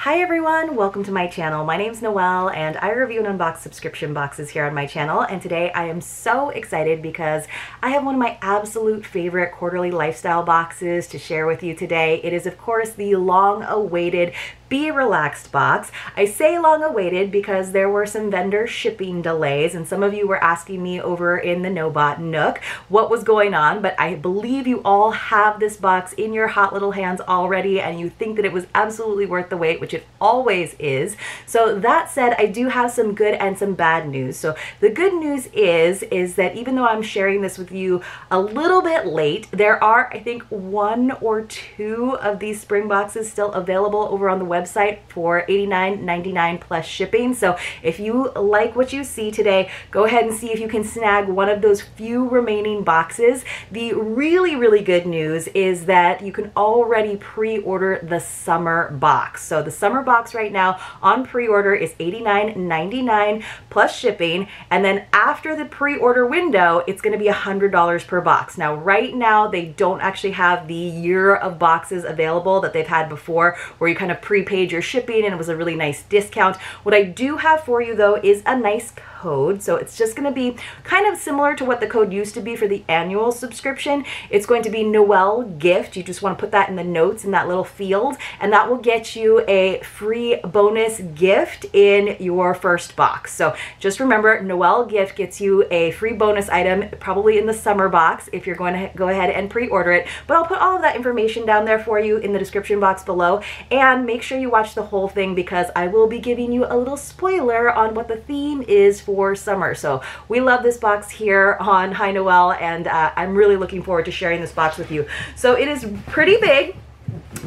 Hi everyone, welcome to my channel. My name's Noël and I review and unbox subscription boxes here on my channel and today I am so excited because I have one of my absolute favorite quarterly lifestyle boxes to share with you today. It is of course the long awaited Bee Relaxed box. I say long awaited because there were some vendor shipping delays and some of you were asking me over in the Nobot Nook what was going on, but I believe you all have this box in your hot little hands already and you think that it was absolutely worth the wait, which it always is. So that said, I do have some good and some bad news. So the good news is, is that even though I'm sharing this with you a little bit late, there are, I think, one or two of these spring boxes still available over on the website for $89.99 plus shipping. So if you like what you see today, go ahead and see if you can snag one of those few remaining boxes. The really, really good news is that you can already pre-order the summer box. So the summer box right now on pre-order is $89.99 plus shipping. And then after the pre-order window, it's gonna be $100 per box. Now, right now, they don't actually have the year of boxes available that they've had before, where you kind of prepaid your shipping and it was a really nice discount. What I do have for you though is a nice code. So it's just going to be kind of similar to what the code used to be for the annual subscription. It's going to be Noel gift. You just want to put that in the notes in that little field and that will get you a free bonus gift in your first box. So just remember Noel gift gets you a free bonus item probably in the summer box if you're going to go ahead and pre-order it. But I'll put all of that information down there for you in the description box below and make sure you watch the whole thing because I will be giving you a little spoiler on what the theme is for summer. So we love this box here on Hi Noel and uh, I'm really looking forward to sharing this box with you. So it is pretty big.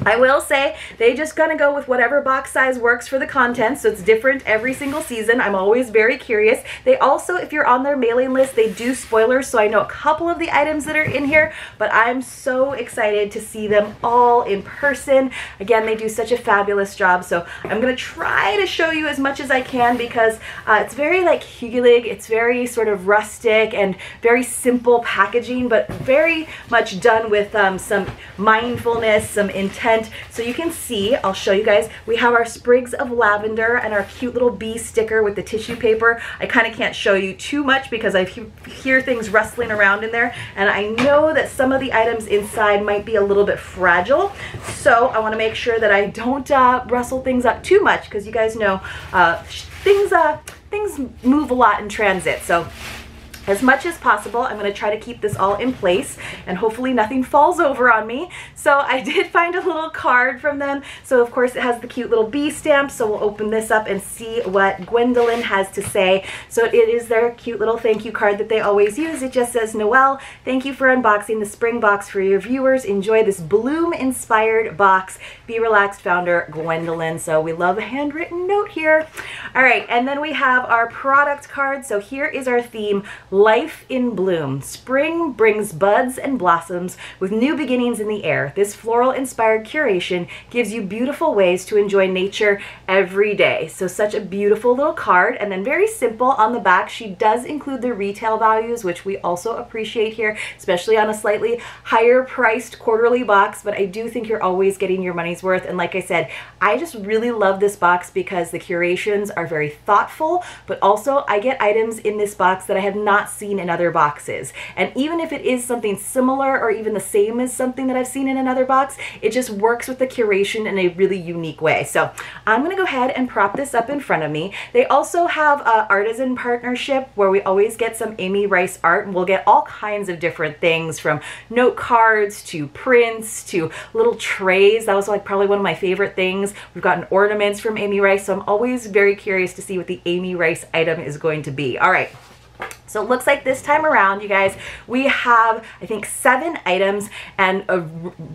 I will say they just gonna go with whatever box size works for the content, so it's different every single season. I'm always very curious. They also, if you're on their mailing list, they do spoilers, so I know a couple of the items that are in here, but I'm so excited to see them all in person. Again, they do such a fabulous job, so I'm gonna try to show you as much as I can because uh, it's very like hygge, it's very sort of rustic and very simple packaging, but very much done with um, some mindfulness, some intent so you can see, I'll show you guys, we have our sprigs of lavender and our cute little bee sticker with the tissue paper. I kind of can't show you too much because I hear things rustling around in there and I know that some of the items inside might be a little bit fragile. So I want to make sure that I don't uh, rustle things up too much because you guys know uh, things, uh, things move a lot in transit. So as much as possible. I'm to try to keep this all in place and hopefully nothing falls over on me. So I did find a little card from them. So of course it has the cute little bee stamp. So we'll open this up and see what Gwendolyn has to say. So it is their cute little thank you card that they always use. It just says, Noël, thank you for unboxing the spring box for your viewers. Enjoy this bloom inspired box. Bee Relaxed founder Gwendolyn. So we love a handwritten note here. All right. And then we have our product card. So here is our theme Life in bloom. Spring brings buds and blossoms with new beginnings in the air. This floral inspired curation gives you beautiful ways to enjoy nature every day. So such a beautiful little card and then very simple on the back. She does include the retail values, which we also appreciate here, especially on a slightly higher priced quarterly box, but I do think you're always getting your money's worth. And like I said, I just really love this box because the curations are very thoughtful, but also I get items in this box that I have not seen in other boxes. And even if it is something similar or even the same as something that I've seen in another box, it just works with the curation in a really unique way. So I'm gonna go ahead and prop this up in front of me. They also have a artisan partnership where we always get some Amy Rice art and we'll get all kinds of different things from note cards to prints to little trays. That was like probably one of my favorite things. We've gotten ornaments from Amy Rice, so I'm always very curious to see what the Amy Rice item is going to be. All right. So it looks like this time around, you guys, we have, I think, seven items and a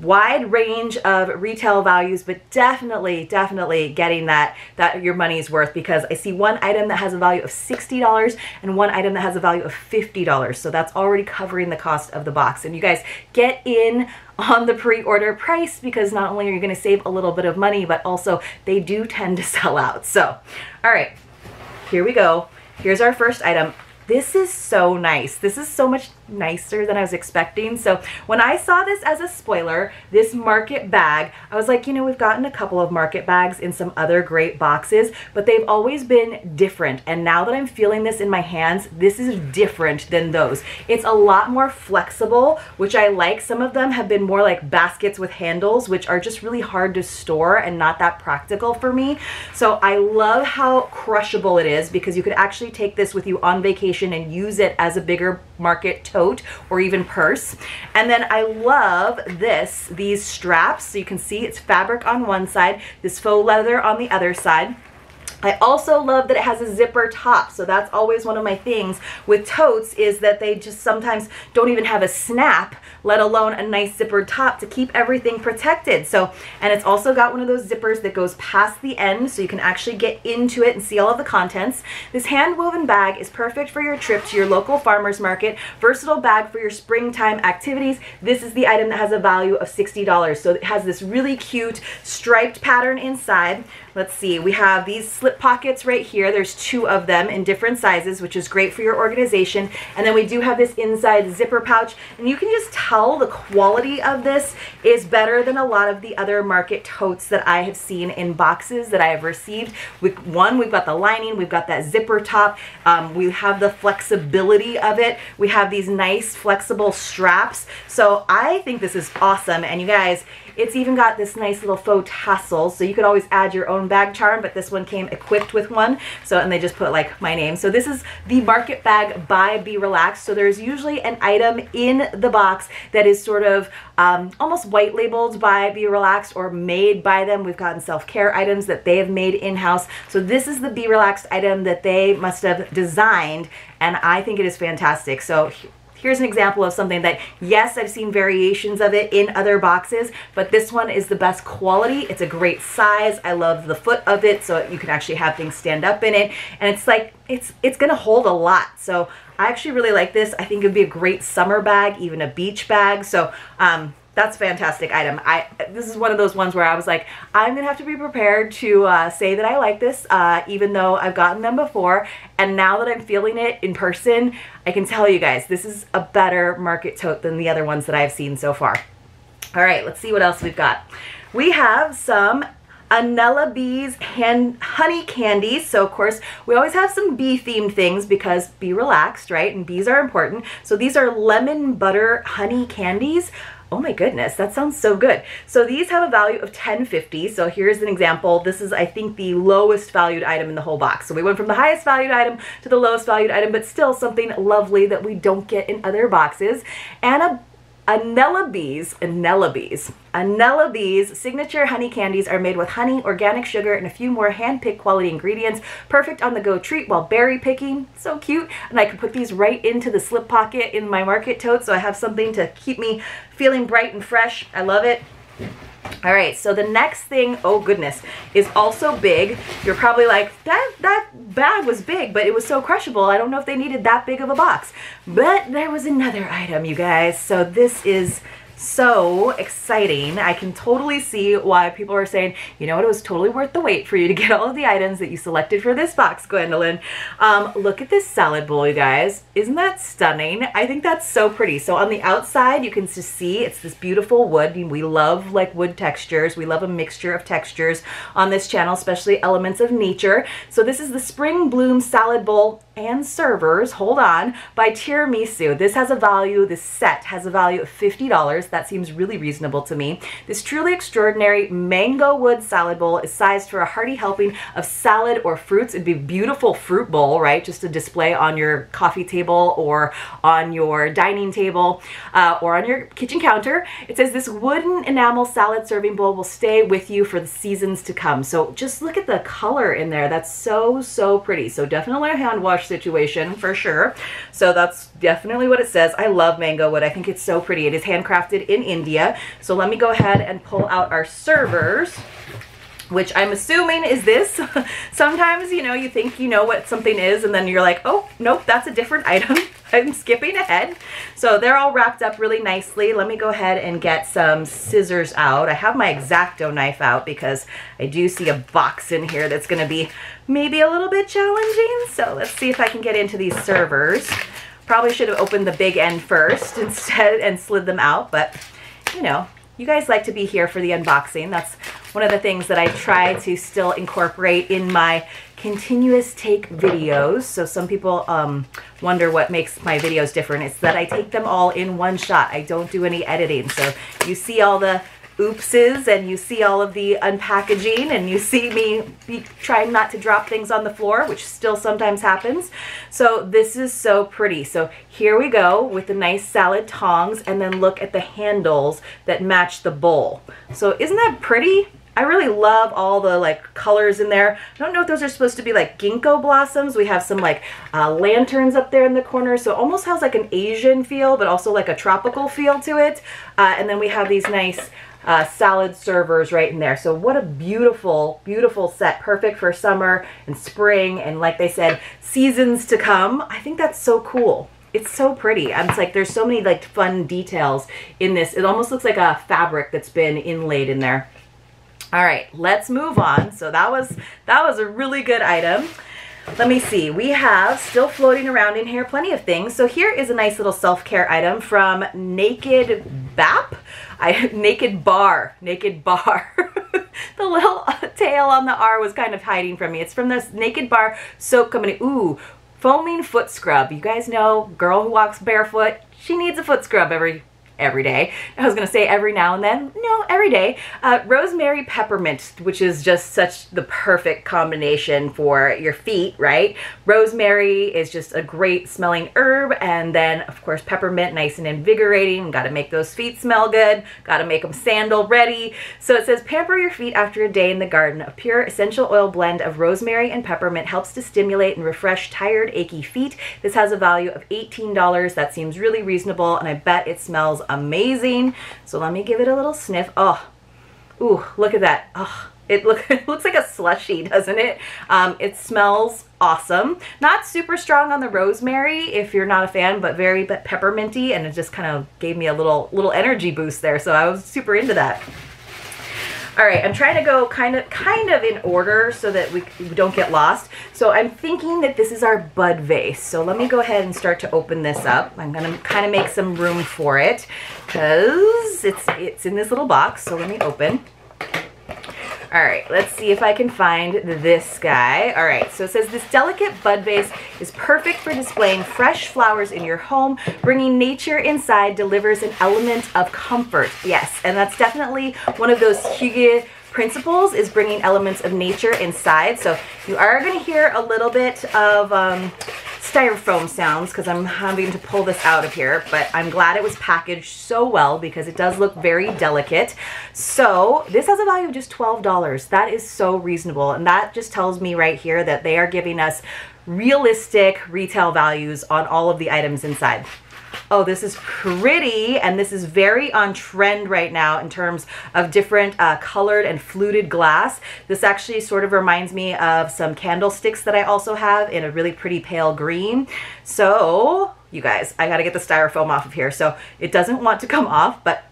wide range of retail values, but definitely, definitely getting that, that your money's worth because I see one item that has a value of $60 and one item that has a value of $50. So that's already covering the cost of the box. And you guys get in on the pre-order price because not only are you gonna save a little bit of money, but also they do tend to sell out. So, all right, here we go. Here's our first item. This is so nice. This is so much nicer than I was expecting. So when I saw this as a spoiler, this market bag, I was like, you know, we've gotten a couple of market bags in some other great boxes, but they've always been different. And now that I'm feeling this in my hands, this is different than those. It's a lot more flexible, which I like. Some of them have been more like baskets with handles, which are just really hard to store and not that practical for me. So I love how crushable it is because you could actually take this with you on vacation and use it as a bigger market tote or even purse. And then I love this, these straps. So you can see it's fabric on one side, this faux leather on the other side. I also love that it has a zipper top. So that's always one of my things with totes is that they just sometimes don't even have a snap, let alone a nice zippered top to keep everything protected. So, and it's also got one of those zippers that goes past the end so you can actually get into it and see all of the contents. This hand woven bag is perfect for your trip to your local farmer's market. Versatile bag for your springtime activities. This is the item that has a value of $60. So it has this really cute striped pattern inside. Let's see, we have these slip pockets right here. There's two of them in different sizes, which is great for your organization. And then we do have this inside zipper pouch, and you can just tell the quality of this is better than a lot of the other market totes that I have seen in boxes that I have received. We, one, we've got the lining, we've got that zipper top, um, we have the flexibility of it, we have these nice flexible straps. So I think this is awesome, and you guys, it's even got this nice little faux tassel, so you could always add your own bag charm, but this one came equipped with one. So, and they just put like my name. So this is the Market Bag by Bee Relaxed. So there's usually an item in the box that is sort of um, almost white labeled by Bee Relaxed or made by them. We've gotten self-care items that they have made in-house. So this is the Bee Relaxed item that they must have designed and I think it is fantastic. So Here's an example of something that, yes, I've seen variations of it in other boxes, but this one is the best quality. It's a great size. I love the foot of it, so you can actually have things stand up in it. And it's like, it's, it's gonna hold a lot. So I actually really like this. I think it'd be a great summer bag, even a beach bag. So, um, that's a fantastic item. I this is one of those ones where I was like, I'm gonna have to be prepared to uh, say that I like this, uh, even though I've gotten them before. And now that I'm feeling it in person, I can tell you guys this is a better market tote than the other ones that I've seen so far. All right, let's see what else we've got. We have some Anella Bees hand, honey candies. So of course, we always have some bee themed things because be relaxed, right? And bees are important. So these are lemon butter honey candies. Oh my goodness, that sounds so good. So these have a value of 10.50. So here's an example. This is, I think, the lowest valued item in the whole box. So we went from the highest valued item to the lowest valued item, but still something lovely that we don't get in other boxes. And a Anella Bees, Anella Bees. Anella Bees signature honey candies are made with honey, organic sugar, and a few more hand-picked quality ingredients. Perfect on the go treat while berry picking. So cute. And I can put these right into the slip pocket in my market tote so I have something to keep me feeling bright and fresh. I love it. All right, so the next thing, oh goodness, is also big. You're probably like, that, that bag was big, but it was so crushable. I don't know if they needed that big of a box. But there was another item, you guys. So this is so exciting. I can totally see why people are saying, you know what, it was totally worth the wait for you to get all of the items that you selected for this box, Gwendolyn. Um, look at this salad bowl, you guys. Isn't that stunning? I think that's so pretty. So on the outside, you can just see it's this beautiful wood. We love like wood textures. We love a mixture of textures on this channel, especially elements of nature. So this is the Spring Bloom Salad Bowl and servers, hold on, by Tiramisu. This has a value, this set has a value of $50. That seems really reasonable to me. This truly extraordinary mango wood salad bowl is sized for a hearty helping of salad or fruits. It'd be beautiful fruit bowl, right? Just to display on your coffee table or on your dining table uh, or on your kitchen counter. It says this wooden enamel salad serving bowl will stay with you for the seasons to come. So just look at the color in there. That's so, so pretty. So definitely a hand wash situation for sure. So that's definitely what it says. I love mango wood. I think it's so pretty. It is handcrafted in India. So let me go ahead and pull out our servers which I'm assuming is this. Sometimes, you know, you think you know what something is and then you're like, oh, nope, that's a different item. I'm skipping ahead. So they're all wrapped up really nicely. Let me go ahead and get some scissors out. I have my X-Acto knife out because I do see a box in here that's gonna be maybe a little bit challenging. So let's see if I can get into these servers. Probably should have opened the big end first instead and slid them out, but you know, you guys like to be here for the unboxing. That's one of the things that I try to still incorporate in my continuous take videos. So some people um, wonder what makes my videos different. It's that I take them all in one shot. I don't do any editing. So you see all the oopses and you see all of the unpackaging and you see me trying not to drop things on the floor, which still sometimes happens. So this is so pretty. So here we go with the nice salad tongs and then look at the handles that match the bowl. So isn't that pretty? I really love all the like colors in there. I don't know if those are supposed to be like ginkgo blossoms. We have some like uh, lanterns up there in the corner. So it almost has like an Asian feel, but also like a tropical feel to it. Uh, and then we have these nice uh, salad servers right in there. So what a beautiful, beautiful set. Perfect for summer and spring and like they said, seasons to come. I think that's so cool. It's so pretty. I'm like, there's so many like fun details in this. It almost looks like a fabric that's been inlaid in there. All right, let's move on. So that was that was a really good item. Let me see. We have still floating around in here plenty of things. So here is a nice little self-care item from Naked Bap. I Naked Bar. Naked Bar. the little tail on the R was kind of hiding from me. It's from this Naked Bar soap company. Ooh, foaming foot scrub. You guys know, girl who walks barefoot, she needs a foot scrub every every day. I was to say every now and then. No, every day. Uh, rosemary peppermint, which is just such the perfect combination for your feet, right? Rosemary is just a great smelling herb. And then, of course, peppermint, nice and invigorating. Got to make those feet smell good. Got to make them sandal ready. So it says, pamper your feet after a day in the garden. A pure essential oil blend of rosemary and peppermint helps to stimulate and refresh tired, achy feet. This has a value of $18. That seems really reasonable, and I bet it smells amazing. So let me give it a little sniff. Oh, ooh, look at that. Oh, it, look, it looks like a slushy, doesn't it? Um, it smells awesome. Not super strong on the rosemary if you're not a fan, but very pepperminty, and it just kind of gave me a little little energy boost there. So I was super into that. All right, I'm trying to go kind of kind of in order so that we, don't get lost. So I'm thinking that this is our bud vase. So let me go ahead and start to open this up. I'm gonna kind of make some room for it because it's, it's in this little box. So let me open. All right, let's see if I can find this guy. All right, so it says this delicate bud vase is perfect for displaying fresh flowers in your home. Bringing nature inside delivers an element of comfort. Yes, and that's definitely one of those hygge principles is bringing elements of nature inside. So you are going to hear a little bit of um, styrofoam sounds because I'm having to pull this out of here, but I'm glad it was packaged so well because it does look very delicate. So this has a value of just $12. That is so reasonable. And that just tells me right here that they are giving us realistic retail values on all of the items inside oh, this is pretty, and this is very on trend right now in terms of different uh, colored and fluted glass. This actually sort of reminds me of some candlesticks that I also have in a really pretty pale green. So, you guys, I gotta get the styrofoam off of here. So it doesn't want to come off, but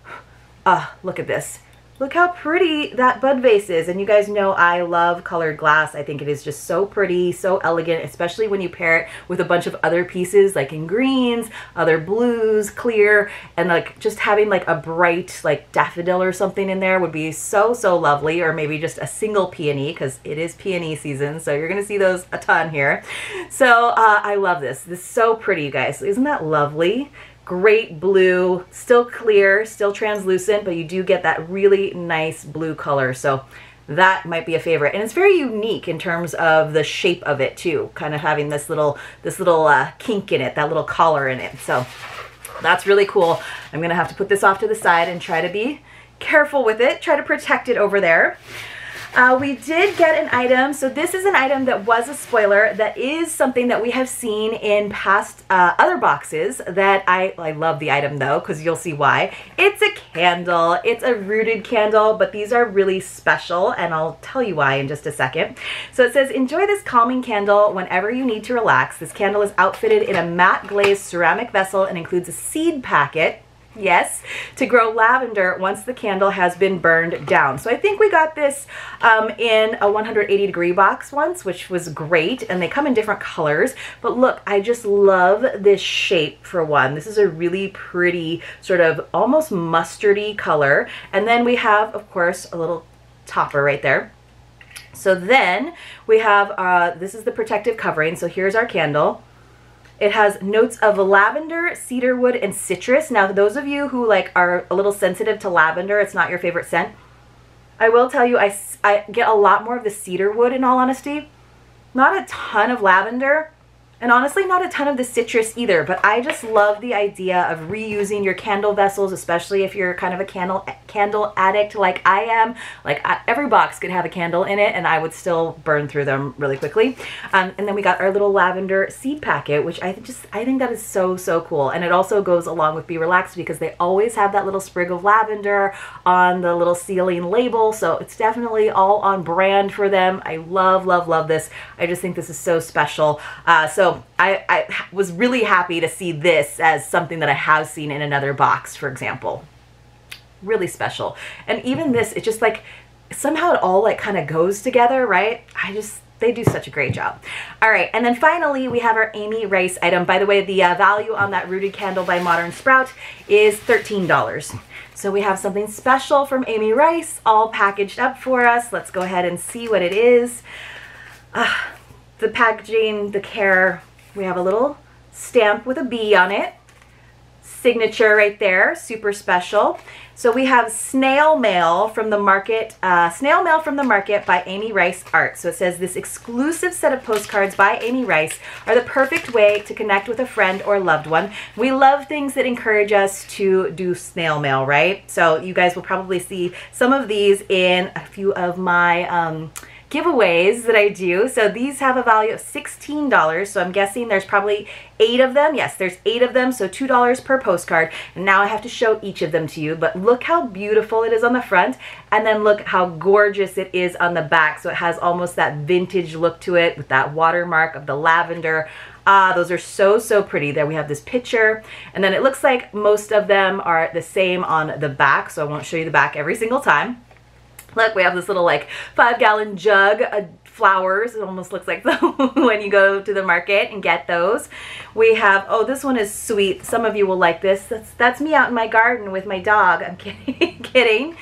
uh, look at this. Look how pretty that bud vase is. And you guys know I love colored glass. I think it is just so pretty, so elegant, especially when you pair it with a bunch of other pieces like in greens, other blues, clear, and like just having like a bright like daffodil or something in there would be so, so lovely. Or maybe just a single peony because it is peony season. So you're going to see those a ton here. So uh, I love this. This is so pretty, you guys. Isn't that lovely? Great blue, still clear, still translucent, but you do get that really nice blue color. So that might be a favorite. And it's very unique in terms of the shape of it too, kind of having this little, this little uh, kink in it, that little collar in it. So that's really cool. I'm gonna have to put this off to the side and try to be careful with it, try to protect it over there. Uh, we did get an item, so this is an item that was a spoiler that is something that we have seen in past uh, other boxes that I, I love the item though, because you'll see why. It's a candle, it's a rooted candle, but these are really special and I'll tell you why in just a second. So it says, enjoy this calming candle whenever you need to relax. This candle is outfitted in a matte glazed ceramic vessel and includes a seed packet yes, to grow lavender once the candle has been burned down. So I think we got this um, in a 180 degree box once, which was great. And they come in different colors. But look, I just love this shape for one. This is a really pretty sort of almost mustardy color. And then we have, of course, a little topper right there. So then we have, uh, this is the protective covering. So here's our candle. It has notes of lavender, cedarwood, and citrus. Now, those of you who like are a little sensitive to lavender, it's not your favorite scent. I will tell you, I, I get a lot more of the cedarwood in all honesty. Not a ton of lavender, and honestly, not a ton of the citrus either, but I just love the idea of reusing your candle vessels, especially if you're kind of a candle candle addict like I am. Like I, every box could have a candle in it and I would still burn through them really quickly. Um, and then we got our little lavender seed packet, which I just, I think that is so, so cool. And it also goes along with Bee Relaxed because they always have that little sprig of lavender on the little sealing label. So it's definitely all on brand for them. I love, love, love this. I just think this is so special. Uh, so I, I was really happy to see this as something that I have seen in another box, for example. Really special. And even this, it just like, somehow it all like kind of goes together, right? I just, they do such a great job. All right, and then finally we have our Amy Rice item. By the way, the uh, value on that Rooted Candle by Modern Sprout is $13. So we have something special from Amy Rice all packaged up for us. Let's go ahead and see what it is. Uh, the packaging, the care, we have a little stamp with a B on it. Signature right there, super special. So we have Snail Mail from the Market, uh, Snail Mail from the Market by Amy Rice Art. So it says this exclusive set of postcards by Amy Rice are the perfect way to connect with a friend or loved one. We love things that encourage us to do snail mail, right? So you guys will probably see some of these in a few of my um, giveaways that I do. So these have a value of $16. So I'm guessing there's probably eight of them. Yes, there's eight of them. So $2 per postcard. And now I have to show each of them to you. But look how beautiful it is on the front. And then look how gorgeous it is on the back. So it has almost that vintage look to it with that watermark of the lavender. Ah, those are so, so pretty. There we have this picture. And then it looks like most of them are the same on the back. So I won't show you the back every single time. Look, we have this little like five gallon jug, uh, flowers. It almost looks like when you go to the market and get those. We have, oh, this one is sweet. Some of you will like this. That's, that's me out in my garden with my dog. I'm kidding. kidding.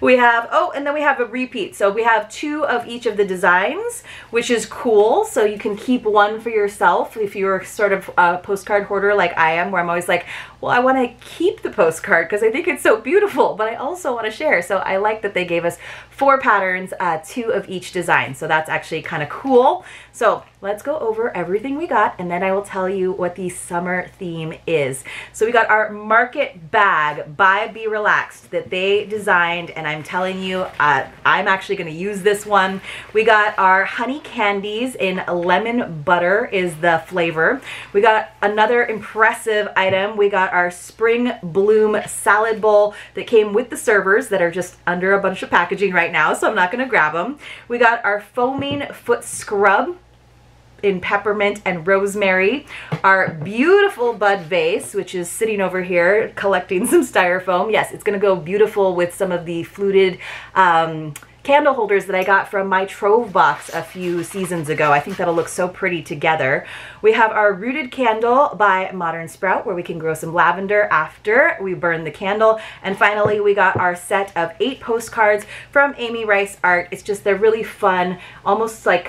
We have, oh, and then we have a repeat. So we have two of each of the designs, which is cool. So you can keep one for yourself if you're sort of a postcard hoarder like I am, where I'm always like, well, I want to keep the postcard because I think it's so beautiful, but I also want to share. So I like that they gave us four patterns, uh, two of each design. So that's actually kind of cool. So let's go over everything we got and then I will tell you what the summer theme is. So we got our market bag by Bee Relaxed that they designed and I'm telling you uh, I'm actually going to use this one. We got our honey candies in lemon butter is the flavor. We got another impressive item. We got our spring bloom salad bowl that came with the servers that are just under a bunch of packaging right now so I'm not going to grab them. We got our foaming foot scrub in peppermint and rosemary. Our beautiful bud vase, which is sitting over here collecting some styrofoam. Yes, it's going to go beautiful with some of the fluted um, candle holders that I got from my Trove box a few seasons ago. I think that'll look so pretty together. We have our Rooted Candle by Modern Sprout where we can grow some lavender after we burn the candle. And finally, we got our set of eight postcards from Amy Rice Art. It's just, they're really fun, almost like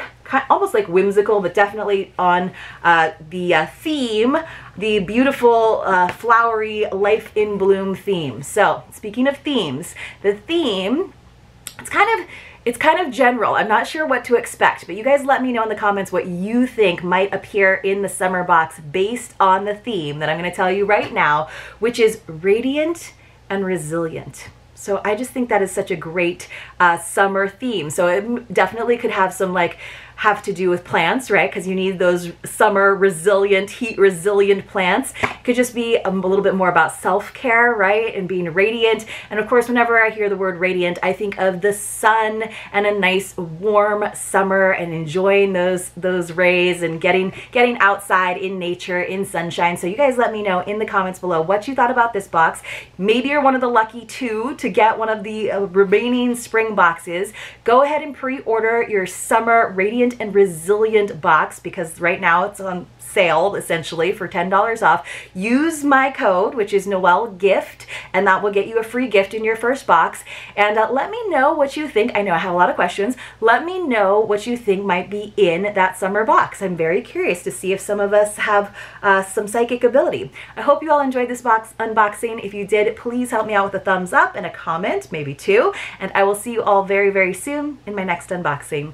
almost like whimsical, but definitely on uh, the uh, theme, the beautiful, uh, flowery, life in bloom theme. So speaking of themes, the theme it's kind of it's kind of general. I'm not sure what to expect, but you guys let me know in the comments what you think might appear in the summer box based on the theme that I'm going to tell you right now, which is radiant and resilient. So I just think that is such a great uh, summer theme. So it definitely could have some like have to do with plants, right? Because you need those summer resilient, heat resilient plants. It could just be a little bit more about self-care, right? And being radiant. And of course, whenever I hear the word radiant, I think of the sun and a nice warm summer and enjoying those those rays and getting getting outside in nature in sunshine. So you guys let me know in the comments below what you thought about this box. Maybe you're one of the lucky two to get one of the uh, remaining spring boxes. Go ahead and pre-order your summer radiant and resilient box because right now it's on sale essentially for $10 off. Use my code, which is Noel Gift, and that will get you a free gift in your first box. And uh, let me know what you think. I know I have a lot of questions. Let me know what you think might be in that summer box. I'm very curious to see if some of us have uh, some psychic ability. I hope you all enjoyed this box unboxing. If you did, please help me out with a thumbs up and a comment, maybe two. And I will see you all very, very soon in my next unboxing.